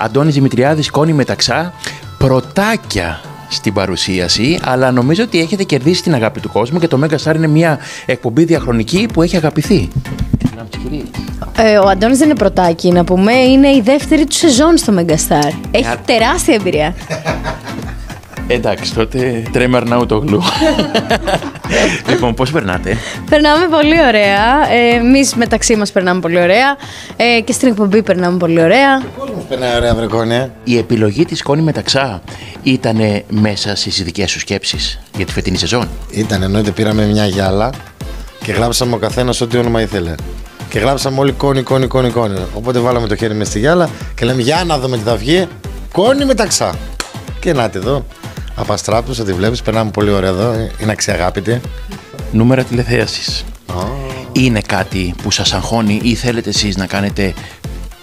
Αντώνης Δημητριάδης, Κόνη Μεταξά, πρωτάκια στην παρουσίαση, αλλά νομίζω ότι έχετε κερδίσει την αγάπη του κόσμου και το Mega Star είναι μια εκπομπή διαχρονική που έχει αγαπηθεί. Ε, ο Αντώνης δεν είναι πρωτάκι, να πούμε. Είναι η δεύτερη του σεζόν στο Megastar. Έχει Ε, τεράστια εμπειρία. Εντάξει, τότε τρέμερ να το γλου. λοιπόν, πώς περνάτε; περνάμε πολύ ωραία. Ε, Εμείς μεταξύ μας περνάμε πολύ ωραία. Ε, και στην εκπομπή περνάμε πολύ ωραία. Κόσμος περνάει ωραία βρεκόνια. Η επιλογή της Κόνι Μεταξά ήταν μέσα στις δικές σου σκέψεις για τη φετινή σεζόν; Ήταν εννοείται πήραμε μια γυάλα και γράψαμε ο καθένας ό,τι όνομα ήθελε. Και γράψαμε όλοι Κόνι, Κόνι, Κόνι, Κόνι. Οπότε βάλαμε το χέρι μες στη γυάλα και λέμε για να δούμε τι θα βγει. Κόνι Μεταξά. Και να τη εδώ. Απαστράπτουσα τη βλέπεις. Περνάμε πολύ ωραία εδώ. Είναι αξιαγάπητη. Νούμερα τηλεθέασης. Είναι κάτι που σας αγχώνει ή θέλετε εσείς να κάνετε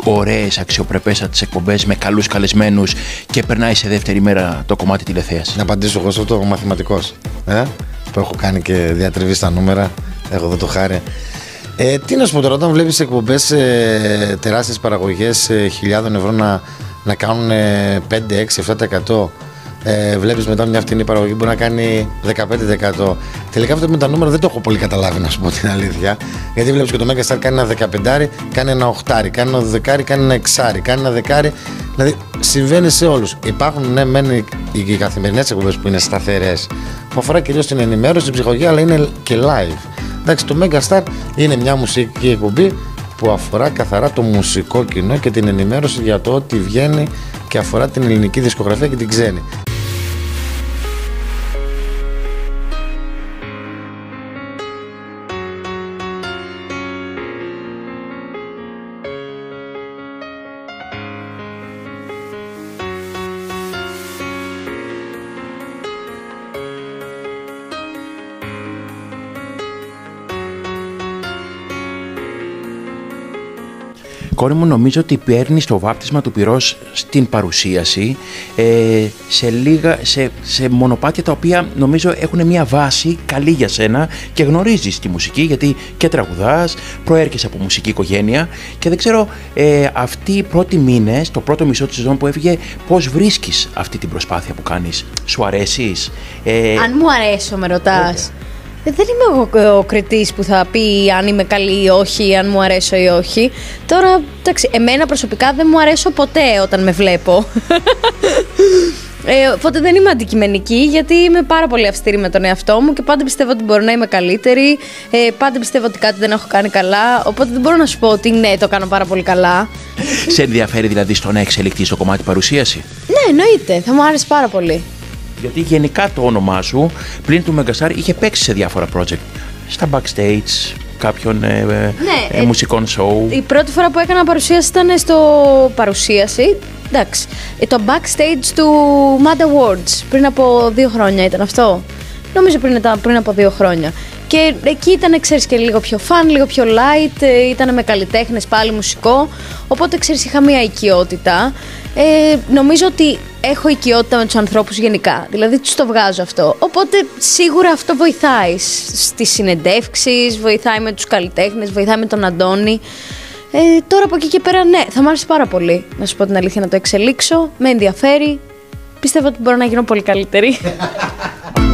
ωραίες αξιοπρεπέστατες εκπομπές με καλούς καλεσμένους και περνάει σε δεύτερη μέρα το κομμάτι τηλεθέασης; Να απαντήσω εγώ σε αυτό ο μαθηματικός. Ε; Που έχω κάνει και διατριβή στα νούμερα. Έχω εδώ το χάρη. Ε, τι να σου πω τώρα, όταν βλέπεις εκπομπές ε, τεράστιες παραγωγές ε, χιλιάδων ευρώ να, να κάνουν ε, 5, 6, 7%. Ε, βλέπεις μετά μια φτηνή παραγωγή που μπορεί να κάνει 15%. Τελικά αυτό με τα νούμερα δεν το έχω πολύ καταλάβει, να σου πω την αλήθεια. Γιατί βλέπεις και το Megastar κάνει ένα 15, κάνει ένα 8, κάνει ένα 10, κάνει ένα 6, κάνει ένα δεκάρι. Δηλαδή συμβαίνει σε όλους. Υπάρχουν ναι, μεν οι, οι καθημερινές εκπομπές που είναι σταθερές, που αφορά κυρίως την ενημέρωση, την ψυχολογία, αλλά είναι και live. Εντάξει, το Megastar είναι μια μουσική εκπομπή που αφορά καθαρά το μουσικό κοινό και την ενημέρωση για το ότι βγαίνει και αφορά την ελληνική δισκογραφία και την ξένη. Κόρη μου, νομίζω ότι παίρνει το βάπτισμα του πυρός στην παρουσίαση ε, σε, λίγα, σε, σε μονοπάτια τα οποία νομίζω έχουν μια βάση καλή για σένα και γνωρίζεις τη μουσική γιατί και τραγουδάς, προέρχεσαι από μουσική οικογένεια και δεν ξέρω ε, αυτοί οι πρώτοι μήνες, το πρώτο μισό της σεζόν που έφυγε, πώς βρίσκεις αυτή την προσπάθεια που κάνεις; Σου αρέσεις; Ε, Αν μου αρέσω, με ρωτάς. Ε, δεν είμαι εγώ ο κριτής που θα πει αν είμαι καλή ή όχι, αν μου αρέσω ή όχι. Τώρα, εντάξει, εμένα προσωπικά δεν μου αρέσω ποτέ όταν με βλέπω. Ε, οπότε δεν είμαι αντικειμενική γιατί είμαι πάρα πολύ αυστηρή με τον εαυτό μου και πάντα πιστεύω ότι μπορώ να είμαι καλύτερη. Ε, πάντα πιστεύω ότι κάτι δεν έχω κάνει καλά. Οπότε δεν μπορώ να σου πω ότι ναι, το κάνω πάρα πολύ καλά. σε ενδιαφέρει δηλαδή στο να εξελιχθείς στο κομμάτι παρουσίαση; Ναι, εννοείται. Θα μου άρεσε πάρα πολύ. Γιατί γενικά το όνομά σου πριν του Megastar είχε παίξει σε διάφορα project. Στα backstage, κάποιων ε, ε, Ναι, ε, ε, μουσικών show. Η πρώτη φορά που έκανα παρουσίαση ήταν στο παρουσίαση. Εντάξει. ε, Το backstage του Mad Awards. Πριν από δύο χρόνια ήταν αυτό. Νομίζω πριν, ήταν- πριν από δύο χρόνια. Και εκεί ήταν, ξέρεις, και λίγο πιο fun, λίγο πιο light, ε, ήταν με καλλιτέχνες πάλι μουσικό, οπότε, ξέρεις, είχα μία οικειότητα. Ε, νομίζω ότι έχω οικειότητα με τους ανθρώπους γενικά, δηλαδή τους το βγάζω αυτό. Οπότε, σίγουρα αυτό βοηθάει σ- στις συνεντεύξεις, βοηθάει με τους καλλιτέχνες, βοηθάει με τον Αντώνη. Ε, τώρα από εκεί και πέρα, ναι, θα μου άρεσε πάρα πολύ, να σου πω την αλήθεια, να το εξελίξω, με ενδιαφέρει. Πιστεύω ότι μπορώ να γίνω πολύ καλύτερη.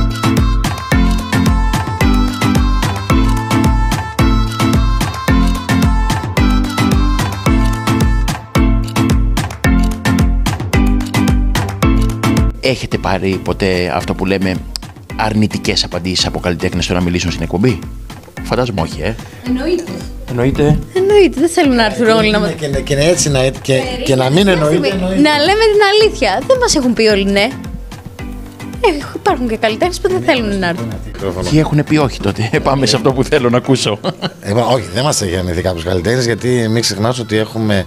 Έχετε πάρει ποτέ αυτό που λέμε αρνητικές απαντήσεις από καλλιτέχνες στο να μιλήσουν στην εκπομπή; Φαντάζομαι όχι, ε. Εννοείται. Εννοείται. Εννοείται, δεν θέλουν να έρθουν όλοι να μα. Και, και, και έτσι να, και, και να μην εννοείται. εννοείται. Να λέμε την αλήθεια. Δεν μας έχουν πει όλοι ναι. Ε, υπάρχουν και καλλιτέχνες που δεν θέλουν να έρθουν. Μικρόφωνο. Τι έχουν πει όχι τότε; Πάμε σε αυτό που θέλω να ακούσω. Ε, όχι, δεν μας έχει αρνηθεί κάποιος καλλιτέχνης γιατί μην ξεχνάς ότι έχουμε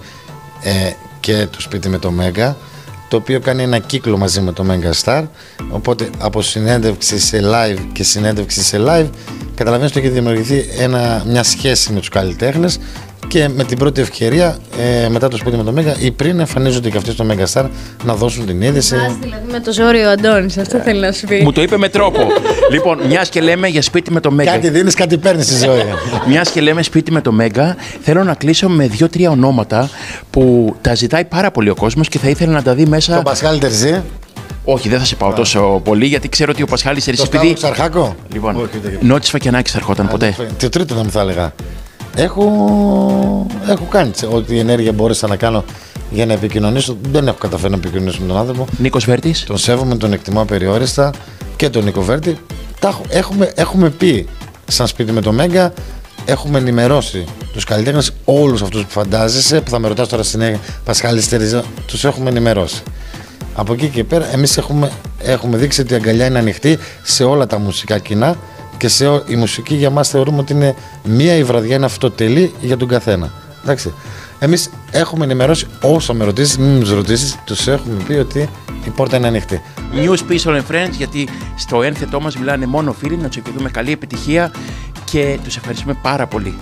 ε, και το σπίτι με το Μέγκα το οποίο κάνει ένα κύκλο μαζί με το Mega Star. Οπότε από συνέντευξη σε live και συνέντευξη σε live καταλαβαίνεις ότι έχει δημιουργηθεί ένα, μια σχέση με τους καλλιτέχνες και με την πρώτη ευκαιρία ε, μετά το σπίτι με το Μέγα ή πριν εμφανίζονται και αυτοί στο Μέγα Star να δώσουν την είδηση. Βάζει δηλαδή με το ζόρι ο Αντώνης, αυτό θέλει να σου πει. Μου το είπε με τρόπο. λοιπόν, μιας και λέμε για σπίτι με το Μέγκα. Κάτι δίνεις, κάτι παίρνεις στη ζωή. Μιας και λέμε σπίτι με το Μέγκα, θέλω να κλείσω με δύο-τρία ονόματα που τα ζητάει πάρα πολύ ο κόσμος και θα ήθελα να τα δει μέσα. Τον Πασχάλη Τερζή. Όχι, δεν θα σε πάω τόσο πολύ γιατί ξέρω ότι ο Πασχάλης Το Τερζή. Σταύρο Ξαρχάκο. Λοιπόν, Όχι, δεν- Νότι Φακιανάκη θα ερχόταν ποτέ. Το τρίτο θα μου θα έλεγα. Έχω, έχω κάνει τσε- ό,τι ενέργεια μπόρεσα να κάνω για να επικοινωνήσω. Δεν έχω καταφέρει να επικοινωνήσω με τον άνθρωπο. Νίκος Βέρτης. Τον σέβομαι, τον εκτιμώ απεριόριστα και τον Νίκο Βέρτη. Τα έχω- έχουμε, έχουμε πει σαν σπίτι με το Μέγκα, έχουμε ενημερώσει τους καλλιτέχνες, όλους αυτούς που φαντάζεσαι, που θα με ρωτάς τώρα συνέχεια, Πασχάλη Στεριζά, τους έχουμε ενημερώσει. Από εκεί και πέρα, εμείς έχουμε, έχουμε δείξει ότι η αγκαλιά είναι ανοιχτή σε όλα τα μουσικά κοινά και σε, ό- η μουσική για μας θεωρούμε ότι είναι μία η βραδιά, είναι αυτοτελή για τον καθένα. Εντάξει. Εμείς έχουμε ενημερώσει όσο με ρωτήσεις, μην μας ρωτήσεις, τους έχουμε πει ότι η πόρτα είναι ανοιχτή. News Peace and Friends, γιατί στο ένθετό μα μιλάνε μόνο φίλοι. Να τους ευχηθούμε καλή επιτυχία και τους ευχαριστούμε πάρα πολύ.